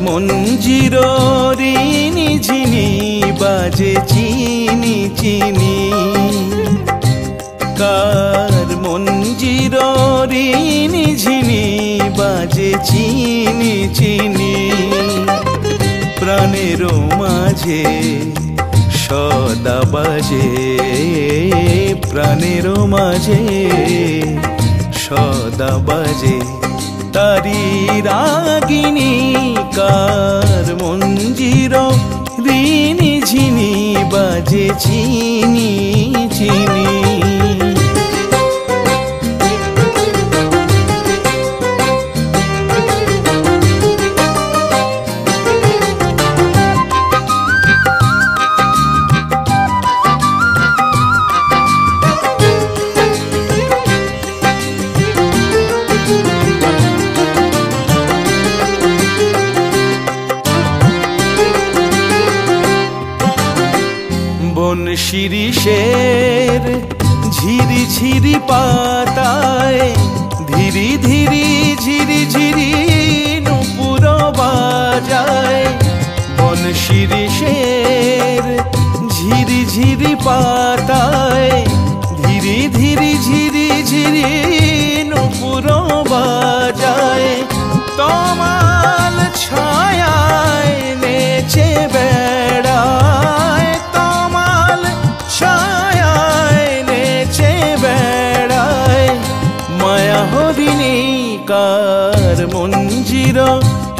মঞ্জির রিনি ঝিনি বাজে চিনি চিনি। কার মঞ্জির ঝিনি বাজে চিনি চিনি। প্রাণের মাঝে সদা বাজে প্রাণের মাঝে সদা বাজে। তারি রাগিনী কার মঞ্জির রিনি ঝিনি বাজে চিনি চিনি শিরিষের ঝিরি ঝিরি পাতায়, ধীরি ধীরি, ঝিরি ঝিরি নুপুর বাজায়। বন শিরিষের ঝিরি ঝিরি পাতায়, ধীরি ধীরি, ঝিরি ঝিরি নুপুর বাজায়। তোমার ছায়ায় নেচে কার মঞ্জির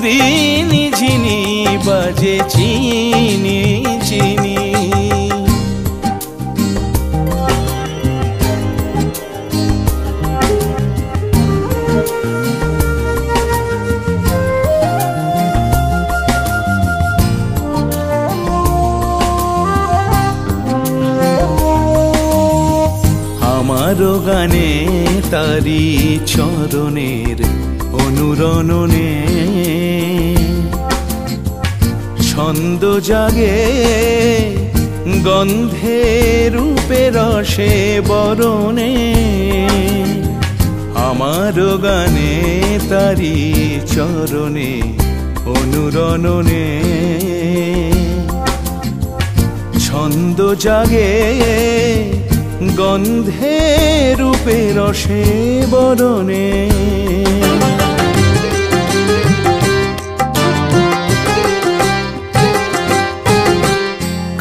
রিনি ঝিনি বাজে চিনি চিনি আমারও গানে তারি চরণের অনুরণনে ছন্দ জাগে, গন্ধে রূপে রসে বরণে। আমারও গানে তারি চরণে অনুরণনে ছন্দ জাগে গন্ধে রূপে রসে বরণে।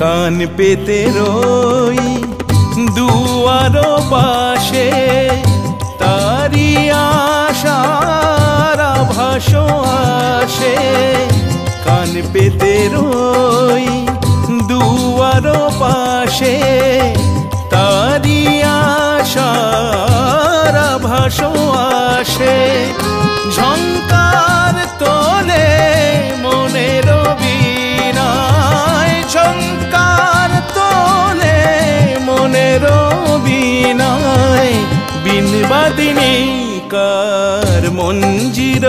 কান পেতে রই দুয়ার পাশে তারি আশার ভাস আসে। কান পেতে রই দুয়ার পাশে বিনবাদিনী কার মঞ্জির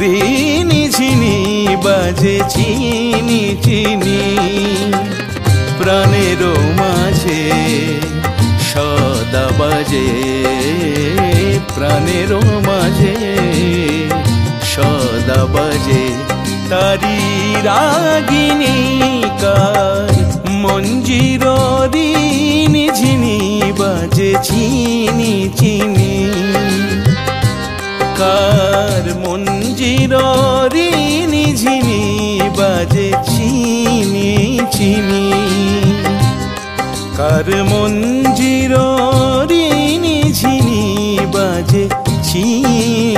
রিনি ঝিনি বাজে চিনি চিনি প্রাণের মাঝে সদা বাজে, প্রাণের মাঝে সদা বাজে তারি রাগিনী কার মঞ্জির কার মঞ্জির ঝিনি বাজে চিনি চিনি কার মঞ্জির রিনি ঝিনি বাজে চিনি